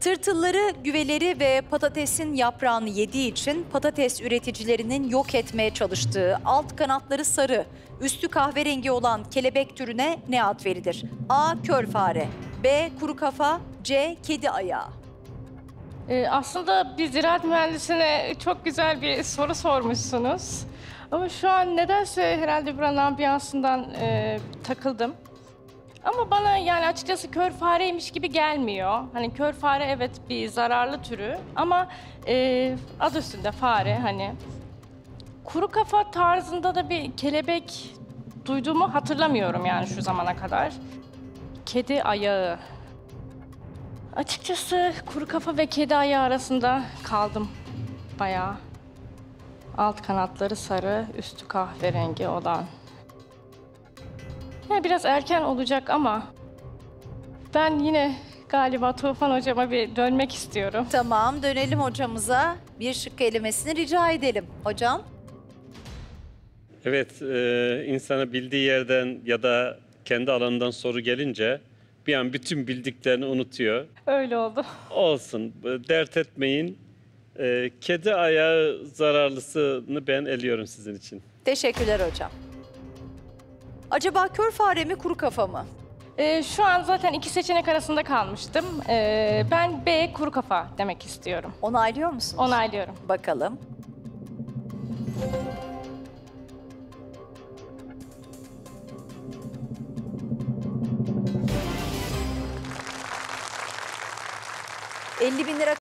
Tırtılları, güveleri ve patatesin yaprağını yediği için patates üreticilerinin yok etmeye çalıştığı alt kanatları sarı, üstü kahverengi olan kelebek türüne ne ad verilir? A. Kör fare B. Kuru kafa C. Kedi ayağı Ee, aslında bir ziraat mühendisine çok güzel bir soru sormuşsunuz. Ama şu an nedense herhalde buranın ambiyansından e, takıldım. Ama bana yani açıkçası kör fareymiş gibi gelmiyor. Hani kör fare evet bir zararlı türü ama e, adı üstünde fare hani. Kuru kafa tarzında da bir kelebek duyduğumu hatırlamıyorum yani şu zamana kadar. Kedi ayağı. Açıkçası kuru kafa ve kedi ayağı arasında kaldım bayağı. Alt kanatları sarı, üstü kahverengi olan. Yani biraz erken olacak ama ben yine galiba Tufan hocama bir dönmek istiyorum. Tamam dönelim hocamıza. Bir şık elemesini rica edelim. Hocam Evet, e, insana bildiği yerden ya da kendi alanından soru gelince bir an bütün bildiklerini unutuyor. Öyle oldu. Olsun, e, dert etmeyin. E, kedi ayağı zararlısını ben eliyorum sizin için. teşekkürler hocam. Acaba kör fare mi kuru kafa mı? Ee, şu an zaten iki seçenek arasında kalmıştım. Ee, ben B kuru kafa demek istiyorum. Onaylıyor musunuz? Onaylıyorum. Bakalım. ...50 bin lira